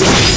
Let's.